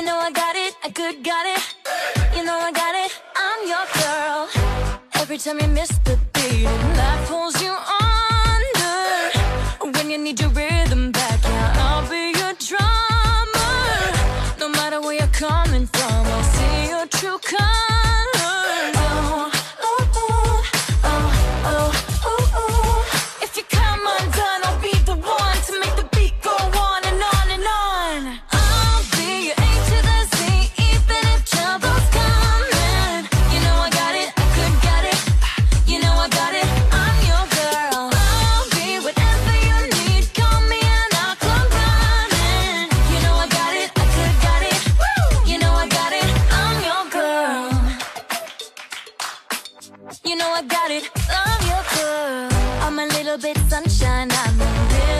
You know I got it, I could got it. You know I got it, I'm your girl. Every time you miss the beat Life pulls you under. When you need your rhythm back Yeah, I'll be your drummer. No matter where you're coming from I'll see your true color. You know I got it. Love your curl. I'm a little bit sunshine. I'm a little